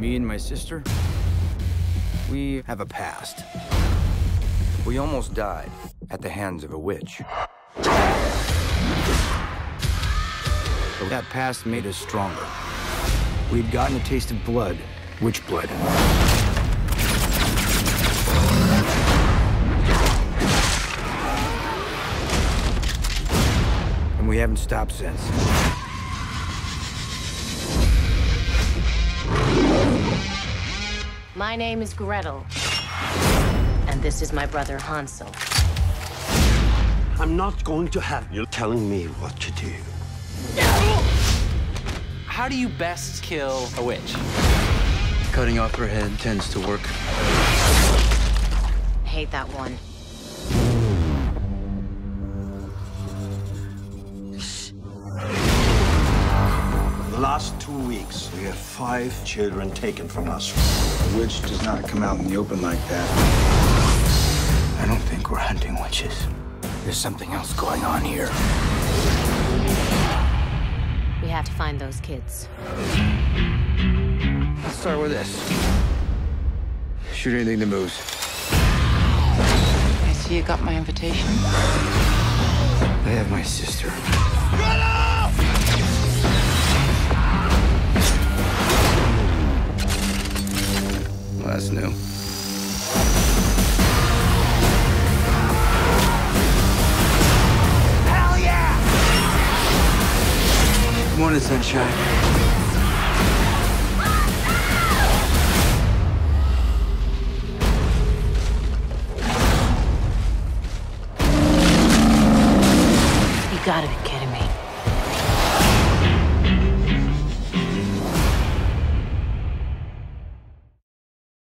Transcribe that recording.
Me and my sister, we have a past. We almost died at the hands of a witch. But that past made us stronger. We'd gotten a taste of blood, witch blood. And we haven't stopped since. My name is Gretel. And this is my brother Hansel. I'm not going to have you telling me what to do. How do you best kill a witch? Cutting off her head tends to work. Hate that one. Last two weeks, we have five children taken from us. A witch does not come out in the open like that. I don't think we're hunting witches. There's something else going on here. We have to find those kids. Let's start with this. Shoot anything that moves. I see you got my invitation. I have my sister. Well, that's new. Morning, sunshine. You gotta be kidding.